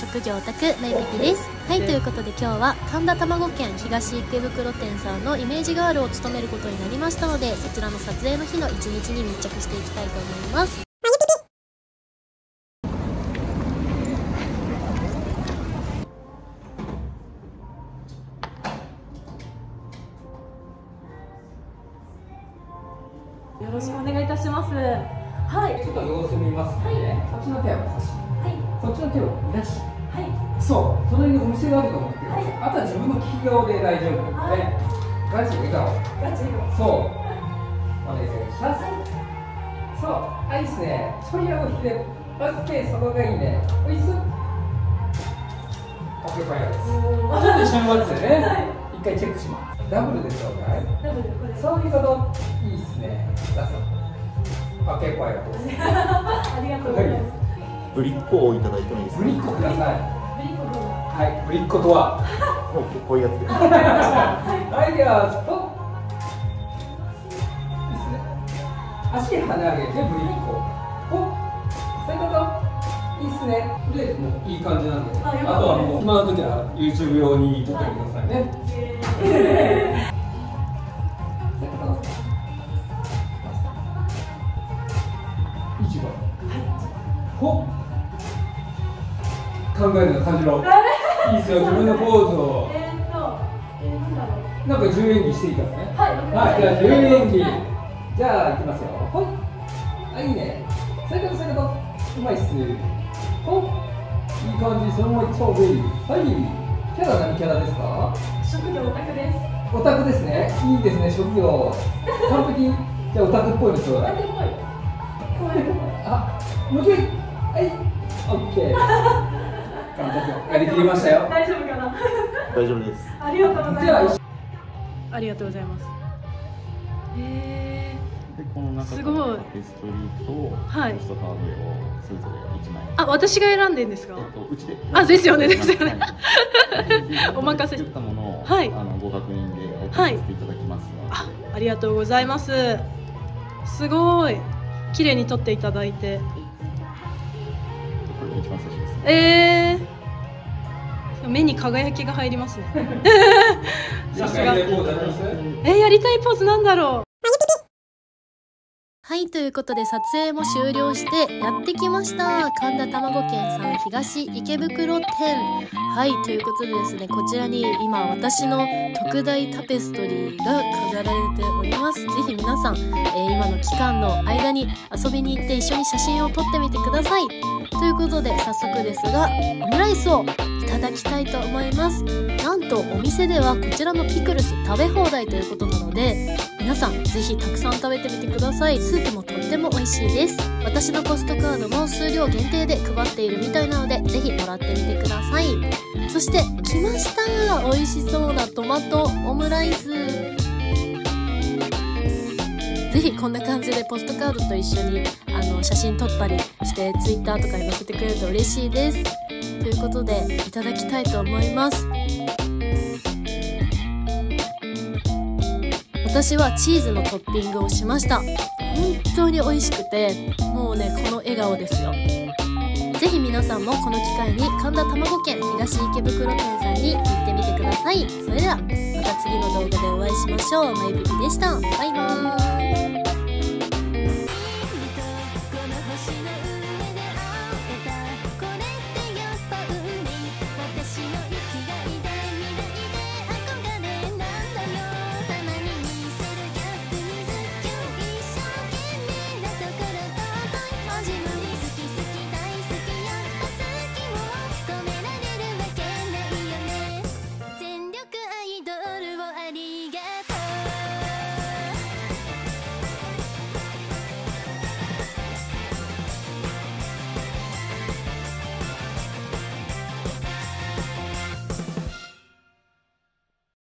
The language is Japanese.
職業オタクメイピピですはいということで今日は神田卵県東池袋店さんのイメージガールを務めることになりましたのでそちらの撮影の日の一日に密着していきたいと思いますよろしくお願いいたします。はい。ちょっと様子見ますね、そっちの手を差し、はい。そっちの手を出し、はい。そう、隣にお店があると思ってください、はい。あとは自分の利き顔で大丈夫ですね、ガチ笑顔、ガチよ。そう、お願いします、そう、あ、いいっすね、ちょい顎引きで、オッケー、そこがいいね、おいっす、オッケー、ファイヤーです。ちょっと一緒に待ってね、一回チェックします、ダブルでしょうかい？ダブルこれ。そういうこと、いいっすね、ラスト、オッケー、ファイヤーです。ありがとうございます。ぶりっ子をいただいてもいいですか。はい、ぶりっ子とは？こういうやつではい、では、ストップ。いいですね。足跳ね上げて、ぶりっ子。ほっ。そういうこと？いいっすね。で、もういい感じなんで。あとはもう、今の時は YouTube 用に撮ってくださいね。そうい。ほっ。考えるの感じろ。いいっすよ、自分のポーズを。えーっと、えー、なんだろう。なんか10演技していいからね。はいはい、じゃあ10演技。じゃあ、いきますよ。ほい。あ、いいね。そういうこと、そういうこと。うまいっす。ほい。いい感じ、そのままいっちゃおうぜ。はい。キャラ何キャラですか？職業オタクです。オタクですね。いいですね、職業。完璧。じゃあ、オタクっぽいのちょうだい。オタクっぽい。あ、もう一回。はい。オッケー。りきりましたよ。大丈夫かな？大丈夫ですありがとうございます。ありがとうございます。えでこの中すごストリーとはいポストカードをそれぞれ1枚ー、あ、私が選んでんですか？えっとうちであですよねですよねはい お任せ作ったものを、はいあのご確認でお送はいりさせていただきますので、あ、ありがとうございます。すごい。綺麗に撮っていただいて。これが一番最初ですえー、目に輝きが入りますね。なんかやりたいポーズありますえー、やりたいポーズなんだろはいということで撮影も終了してやってきました。神田卵県さん東池袋店。はいということでですねこちらに今私の特大タペストリーが飾られております。ぜひ皆さん、えー今の期間の間に遊びに行って一緒に写真を撮ってみてくださいということで早速ですがオムライスをいただきたいと思います。なんとお店ではこちらのピクルス食べ放題ということなので皆さんぜひたくさん食べてみてください。スープもとっても美味しいです。私のポストカードも数量限定で配っているみたいなのでぜひもらってみてください。そして来ました。美味しそうなトマトオムライス。ぜひこんな感じでポストカードと一緒に写真撮ったりしてツイッターとかに載せてくれると嬉しいです。ということでいただきたいと思います。私はチーズのトッピングをしました。本当に美味しくてもうねこの笑顔ですよ。ぜひ皆さんもこの機会に神田卵県東池袋店さんに行ってみてください。それではまた次の動画でお会いしましょう。まゆぴぴでした。